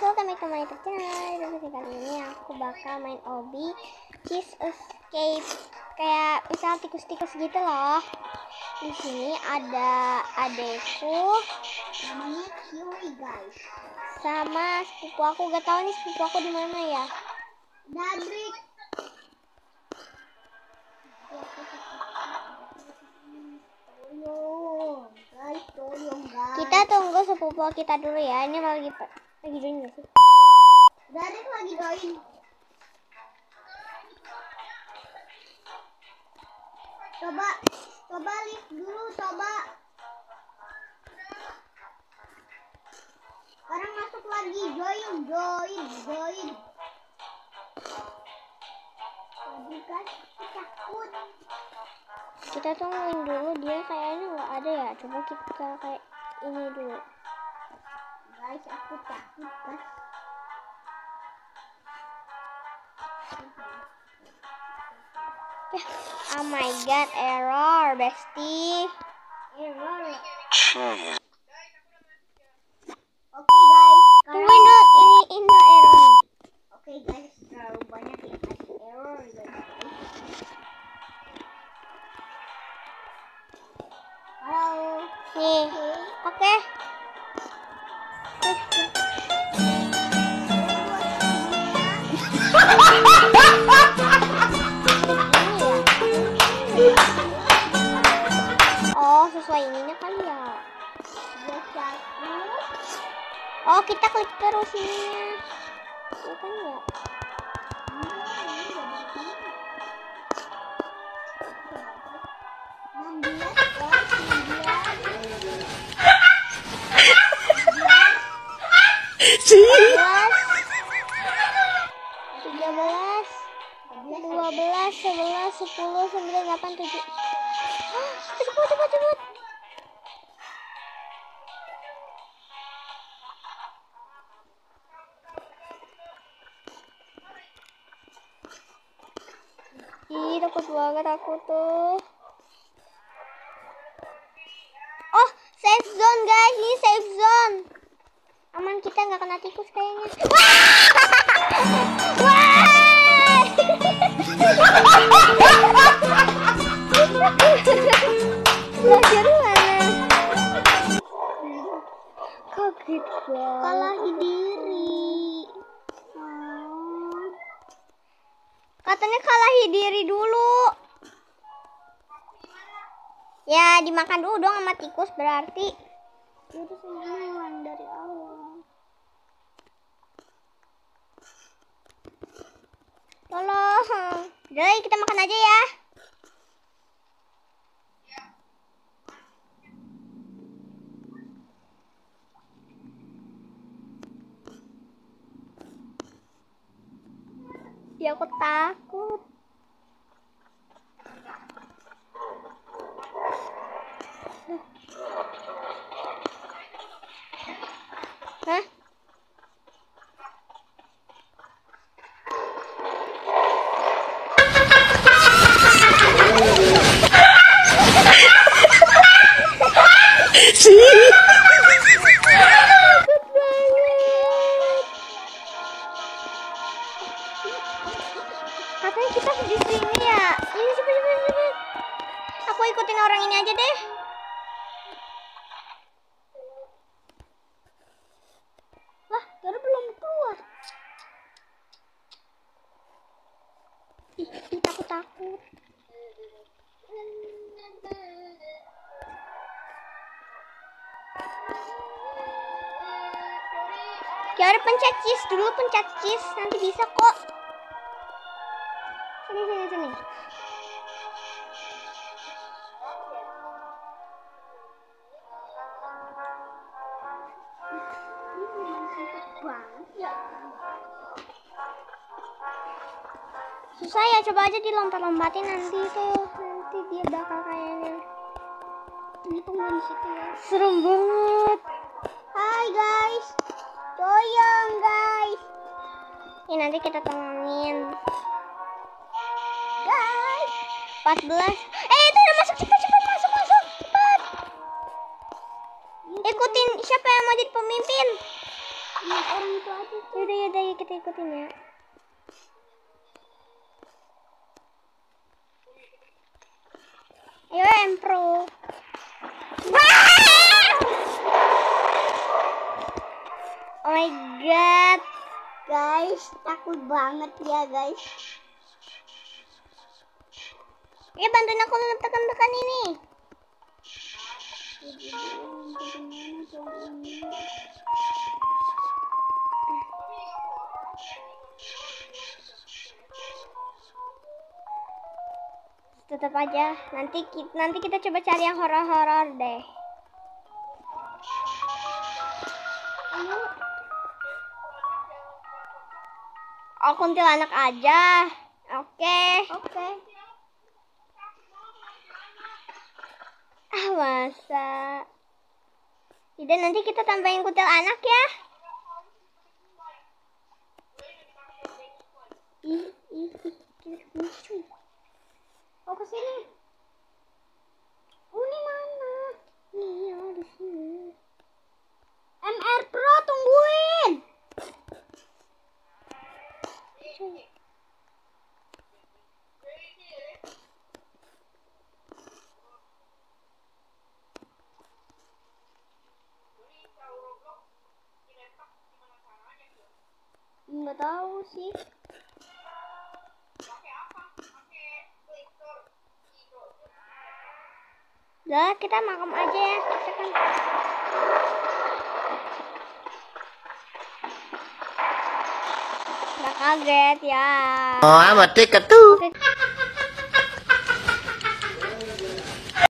guys, welcome back to my YouTube channel. Di video kali ini aku bakal main obi cheese escape kayak misal tikus-tikus gitu loh. Di sini ada adekku namanya Kiwi guys sama sepupu aku. Gak tahu nih sepupu aku di mana ya. Guys Kita tunggu sepupu kita dulu ya. Ini lagi lagi join gak sih? Dadrik lagi doin coba coba lift dulu coba sekarang masuk lagi join join join Tadi aku takut Kita tungguin dulu dia kayaknya nggak ada ya. Coba kita kayak ini dulu. Guys aku takut guys Oh my god, error, bestie. error. Oke Oh, sesuai ininya kali ya. Oh, kita klik terus ininya. Iya kan ya? Ih, takut banget aku tuh. Oh, safe zone guys, ini safe zone. Aman kita nggak kena tikus kayaknya. Belajar mana? Kaget banget. kalahi Katanya kalahi diri dulu. Ya dimakan dulu dong sama tikus berarti. itu sembilan dari awal Tolong. Udah kita makan aja ya. Ya aku takut. Ikutin orang ini aja deh. lah Dara belum keluar Ih, ih, takut takut. Kiara pencet cheese dulu, pencet cheese. Nanti bisa kok. Sini, sini, sini. Susah ya, coba aja dilompat-lompatin nanti tuh. Nanti dia bakal kayaknya. ini tungguin di situ ya Serem banget. hai guys doyong guys Ini nanti kita tengangin. guys 14. Eh, itu udah masuk cepat cepat masuk masuk cepat. Ikutin siapa yang mau jadi pemimpin. Orang itu aja. Yaudah, yaudah, yuk kita ikutin ya. Ayo, Empro. Oh my god. Guys, takut banget ya guys. Ya bantuin aku tekan-tekan ini. Tetap aja. Nanti kita, nanti kita coba cari yang horor-horor deh. Oh, kuntilanak aja. Oke. Oke. Ah, masa. Tidak, nanti kita tambahin kuntilanak ya. Ih, ih, ih. Lucu. Oh ke sini. Oh, ini mana? Iya, di sini. MR Pro tungguin. Nggak tahu sih. Udah, kita makam aja ya. Kita kan Nggak kaget ya. Oh, amat tiket tuh.